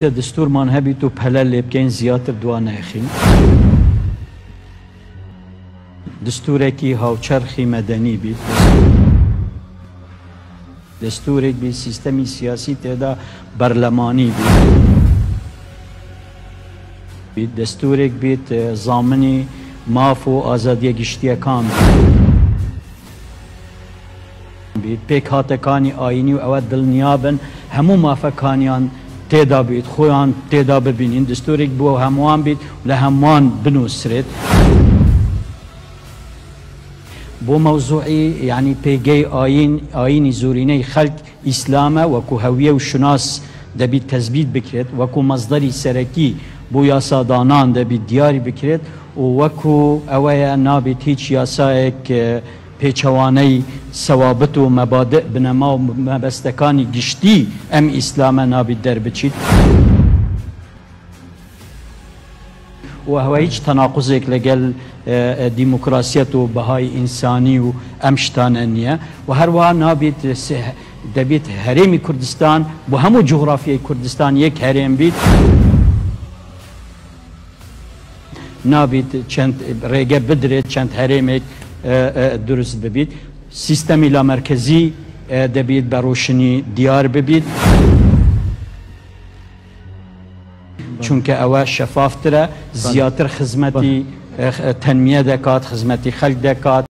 دستورمان هەبیت و پەلە لێ بکەین زیاتر دوان نەخین دستورێکی هاوچەرخی مەدەنی بیت دستورێک بی سیستەمی سیاسی تێدا بەرلەمانی بیت دەستورێک بیت زامنی ماف و ئازادیە گشتیەکان بیت پێک هاتەکانی ئاینی و ئەوە دڵنیابن هەموو مافەکانیان تێدا بیت خۆیان تێدا ببینین دستورێک بووە هەمووان بیت لە هەمووان بنووسرێت. بۆ مەوزوعی یعنی پێگەی ئاین ئاینی زورینەی خەلک ئیسلامە وەکو هەویە و شناس دەبیت تەزبیت بکرێت وەکو مەزدەری سەرەکی بۆ یاسادانان دەبیت دیاری بکرێت و وەکو ئەوەیە نابێت هیچ یاسایەک پێچەوانەی سەوابەت و مەبادە بنەما و مەبەستەکانی گشتی ئەم ئیسلامە نابیت دەربچیت. و هەوە هیچ تەناقزێک لەگەل دیموکراسیەت و بەهای ئینسانی و ئەم شتانە نییە و هەروە نابێت دەبێت هەرێمی کوردستان بۆ هەموو جغرافیای کوردستان یەک هەرێم بیت. نابێت چەند ڕێگە بدرێت چەند هەرێمێک دروست ببیت سیستەمی لامەرکزی دەبێت بە ڕۆشنی دیار ببیت چونکە ئەوە شەفافترە زیاتر خزمەتی تەنمیە دەکات خزمەتی خەلک دەکات